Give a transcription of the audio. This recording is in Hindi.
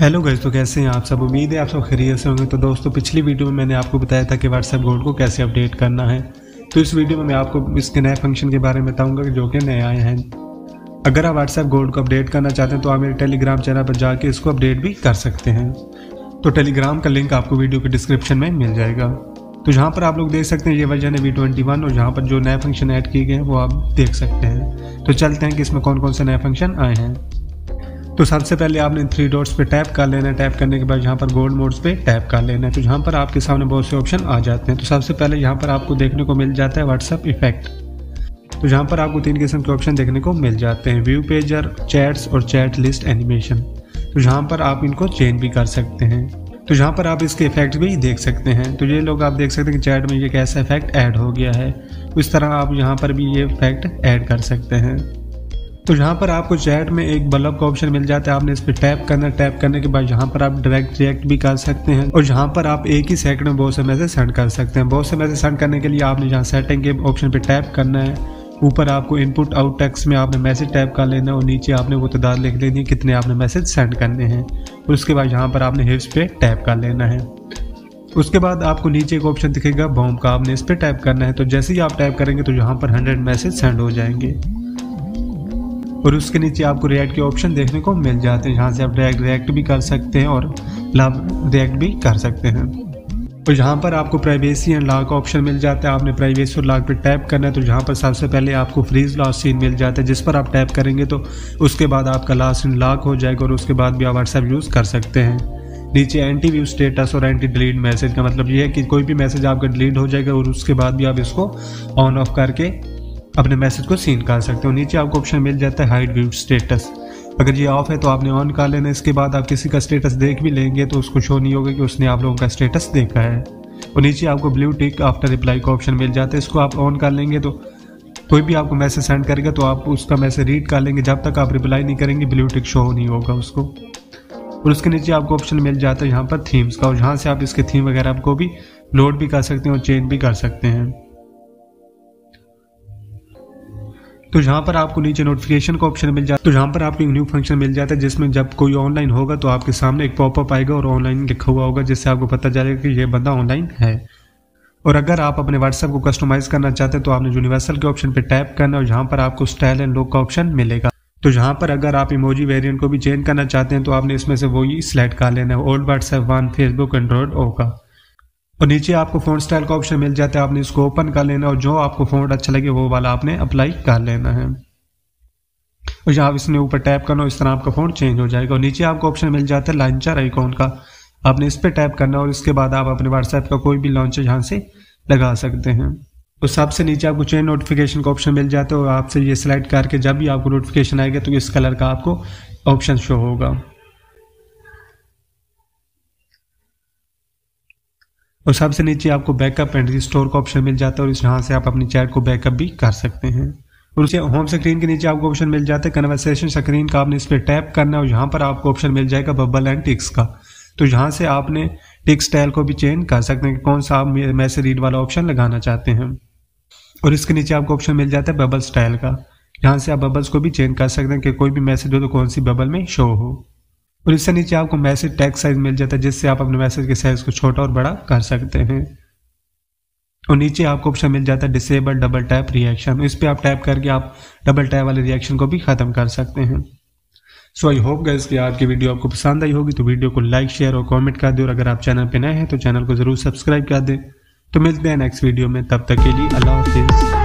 हेलो गाइस तो कैसे हैं आप सब? उम्मीद है आप सब खैरियत से होंगे। तो दोस्तों, पिछली वीडियो में मैंने आपको बताया था कि व्हाट्सएप गोल्ड को कैसे अपडेट करना है। तो इस वीडियो में मैं आपको इसके नए फ़ंक्शन के बारे में बताऊँगा जो कि नए आए हैं। अगर आप व्हाट्सएप गोल्ड को अपडेट करना चाहते हैं तो आप मेरे टेलीग्राम चैनल पर जाके इसको अपडेट भी कर सकते हैं। तो टेलीग्राम का लिंक आपको वीडियो के डिस्क्रिप्शन में मिल जाएगा। तो जहाँ पर आप लोग देख सकते हैं, ये वर्जन है वी ट्वेंटी वन और जहाँ पर जो नए फ़ंक्शन ऐड किए गए हैं, वो आप देख सकते हैं। तो चलते हैं कि इसमें कौन कौन से नए फ़ंक्शन आए हैं। तो सबसे पहले आपने थ्री डॉट्स पे टैप कर लेना। है टैप करने के बाद यहाँ पर गोल्ड मोड्स पे टैप कर लेना। है तो यहाँ पर आपके सामने बहुत से ऑप्शन आ जाते हैं। तो सबसे पहले यहाँ पर आपको देखने को मिल जाता है व्हाट्सअप इफ़ेक्ट तो यहाँ पर आपको तीन किस्म के ऑप्शन देखने को मिल जाते हैं। व्यू पेजर चैट्स और चैट लिस्ट एनिमेशन तो यहाँ पर आप इनको चेंज भी कर सकते हैं। तो यहाँ पर आप इसके इफ़ेक्ट भी देख सकते हैं। तो ये लोग आप देख सकते हैं कि चैट में ये कैसा इफ़ेक्ट ऐड हो गया है। इस तरह आप यहाँ पर भी ये इफ़ेक्ट ऐड कर सकते हैं। तो यहाँ पर आपको चैट में एक बल्ब का ऑप्शन मिल जाता है। आपने इस पर टैप करना टैप करने के बाद यहाँ पर आप डायरेक्ट रिएक्ट भी कर सकते हैं और यहाँ पर आप एक ही सेकंड में बहुत से मैसेज सेंड कर सकते हैं। बहुत से मैसेज सेंड करने के लिए आपने यहाँ सेटिंग के ऑप्शन पे टैप करना है। ऊपर आपको इनपुट आउट टेक्स में आपने मैसेज टैप कर लेना है और नीचे आपने वो तदाद लिख लेनी है कितने आपने मैसेज सेंड करने हैं। और उसके बाद यहाँ पर आपने हिप्स पे टैप कर लेना है। उसके बाद आपको नीचे एक ऑप्शन दिखेगा बॉम्ब का आपने इस पर टैप करना है। तो जैसे ही आप टैप करेंगे तो यहाँ पर हंड्रेड मैसेज सेंड हो जाएँगे। और उसके नीचे आपको रिएक्ट के ऑप्शन देखने को मिल जाते हैं, जहाँ से आप डायरेक्ट रिएक्ट भी कर सकते हैं और लाभ रिएक्ट भी कर सकते हैं। तो यहाँ पर आपको प्राइवेसी एंड लॉक का ऑप्शन मिल जाता है, आपने प्राइवेसी और लॉक पर टैप करना है तो यहाँ पर सबसे पहले आपको फ्रीज लॉस सीन मिल जाता है, जिस पर आप टैप करेंगे तो उसके बाद आपका लास्ट सीन लॉक हो जाएगा और उसके बाद भी आप व्हाट्सएप यूज़ कर सकते हैं। नीचे एंटी व्यू स्टेटस और एंटी डिलीट मैसेज का मतलब ये है कि कोई भी मैसेज आपका डिलीट हो जाएगा और उसके बाद भी आप इसको ऑन ऑफ़ करके अपने मैसेज को सीन कर सकते हो। नीचे आपको ऑप्शन मिल जाता है हाइड व्यू स्टेटस अगर ये ऑफ़ है तो आपने ऑन कर लेना इसके बाद आप किसी का स्टेटस देख भी लेंगे तो उसको शो नहीं होगा कि उसने आप लोगों का स्टेटस देखा है। और नीचे आपको ब्लू टिक आफ्टर रिप्लाई का ऑप्शन मिल जाता है। इसको आप ऑन कर लेंगे तो कोई भी आपको मैसेज सेंड करेगा तो आप उसका मैसेज रीड कर लेंगे। जब तक आप रिप्लाई नहीं करेंगे ब्लू टिक शो नहीं होगा उसको। और उसके नीचे आपको ऑप्शन मिल जाता है यहाँ पर थीम्स का। और यहाँ से आप इसके थीम वगैरह को भी लोड भी कर सकते हैं और चेंज भी कर सकते हैं। तो यहाँ पर आपको नीचे नोटिफिकेशन का ऑप्शन मिल जाता तो यहाँ पर आपको एक न्यू फ़ंक्शन मिल जाता है, जिसमें जब कोई ऑनलाइन होगा तो आपके सामने एक पॉपअप आएगा और ऑनलाइन लिखा हुआ होगा, जिससे आपको पता चलेगा कि ये बंदा ऑनलाइन है। और अगर आप अपने व्हाट्सएप को कस्टमाइज करना चाहते हैं तो आपने यूनिवर्सल के ऑप्शन पर टैप करना और यहाँ पर आपको स्टाइल एंड लुक का ऑप्शन मिलेगा। तो यहाँ पर अगर आप इमोजी वेरिएंट को भी चेंज करना चाहते हैं तो आपने इसमें से वही सिलेक्ट कर लेना है। Old WhatsApp one Facebook Android O का और नीचे आपको फ़ोन स्टाइल का ऑप्शन मिल जाता है, आपने इसको ओपन कर लेना और जो आपको फ़ोन अच्छा लगे वो वाला आपने अप्लाई कर लेना है। और जहाँ इसने ऊपर टैप करना इस तरह आपका फ़ोन चेंज हो जाएगा। और नीचे आपको ऑप्शन मिल जाता है लॉन्चर आइकॉन का। आपने इस पर टैप करना और इसके बाद आप अपने व्हाट्सएप का कोई भी लॉन्चर यहाँ से लगा सकते हैं। और सबसे नीचे आपको चेंज नोटिफिकेशन का ऑप्शन मिल जाता है और आपसे ये सिलेक्ट करके जब भी आपको नोटिफिकेशन आएगा तो इस कलर का आपको ऑप्शन शो होगा। और सबसे नीचे आपको बैकअप एंड रिस्टोर का ऑप्शन मिल जाता है और इस यहाँ से आप अपनी चैट को बैकअप भी कर सकते हैं। और उसे होम स्क्रीन के नीचे आपको ऑप्शन मिल जाता है कन्वर्सेशन स्क्रीन का आपने इस पर टैप करना है और यहाँ पर आपको ऑप्शन मिल जाएगा बबल एंड टिक्स का। तो यहाँ से आपने टिक स्टाइल को भी चेंज कर सकते हैं कौन सा आप मैसेज रीड वाला ऑप्शन लगाना चाहते हैं। और इसके नीचे आपको ऑप्शन मिल जाता है बबल स्टाइल का। यहाँ से आप बबल्स को भी चेंज कर सकते हैं कि कोई भी मैसेज हो तो कौन सी बबल में शो हो। और इससे नीचे आपको मैसेज टैग साइज़ मिल जाता है, जिससे आप अपने मैसेज के साइज़ को छोटा और बड़ा कर सकते हैं। और नीचे आपको ऑप्शन मिल जाता है डिसेबल डबल टैप रिएक्शन इस पर आप टैप करके आप डबल टैप वाले रिएक्शन को भी खत्म कर सकते हैं। सो आई होप गैस कि आज की वीडियो आपको पसंद आई होगी तो वीडियो को लाइक शेयर और कमेंट कर दे। और अगर आप चैनल पर नए हैं तो चैनल को ज़रूर सब्सक्राइब कर दें। तो मिलते हैं नेक्स्ट वीडियो में, तब तक के लिए अल्लाह हाफिज़।